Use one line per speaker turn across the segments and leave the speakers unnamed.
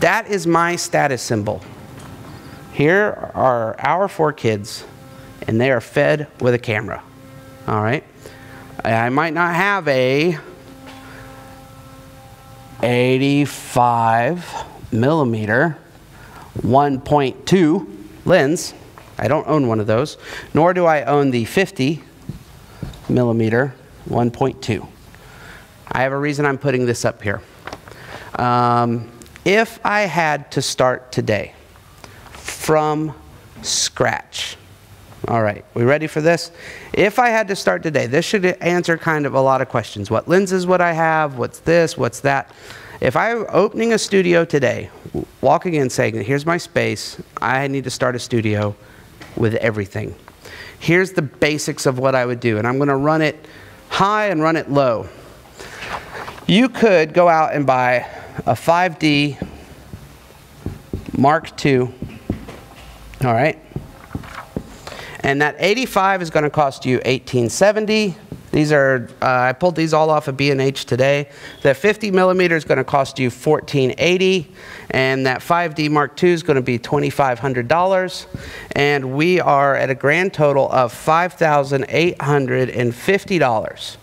That is my status symbol. Here are our four kids, and they are fed with a camera. All right? I might not have a 85 millimeter 1.2 lens. I don't own one of those, nor do I own the 50 millimeter 1.2. I have a reason I'm putting this up here. Um, if I had to start today from scratch, all right, we ready for this? If I had to start today, this should answer kind of a lot of questions. What lenses would I have? What's this? What's that? If I were opening a studio today, walking in saying, here's my space, I need to start a studio with everything. Here's the basics of what I would do, and I'm going to run it high and run it low. You could go out and buy a 5D Mark II, all right? And that 85 is going to cost you 1870. These are, uh, I pulled these all off of B&H today. The 50 millimeter is going to cost you 1480 and that 5D Mark II is going to be $2,500. And we are at a grand total of $5,850.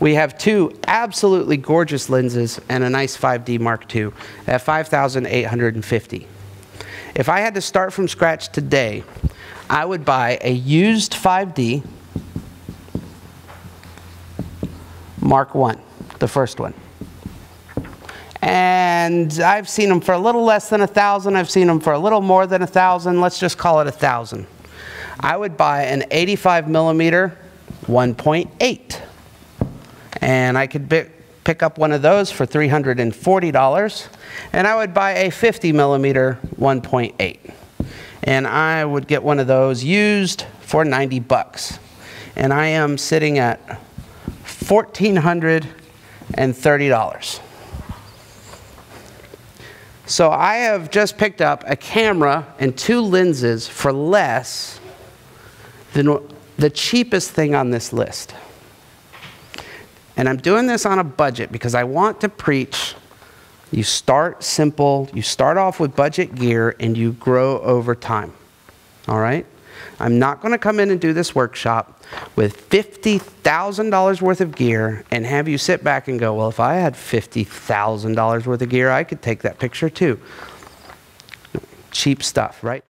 We have two absolutely gorgeous lenses and a nice 5D Mark II at 5,850. If I had to start from scratch today, I would buy a used 5D Mark I, the first one. And I've seen them for a little less than a thousand. I've seen them for a little more than a thousand. Let's just call it a thousand. I would buy an 85 millimeter 1.8. And I could pick up one of those for $340. And I would buy a 50 millimeter 1.8 and I would get one of those used for 90 bucks. And I am sitting at $1,430. So I have just picked up a camera and two lenses for less than the cheapest thing on this list. And I'm doing this on a budget because I want to preach you start simple, you start off with budget gear, and you grow over time. All right? I'm not going to come in and do this workshop with $50,000 worth of gear and have you sit back and go, well, if I had $50,000 worth of gear, I could take that picture too. Cheap stuff, right?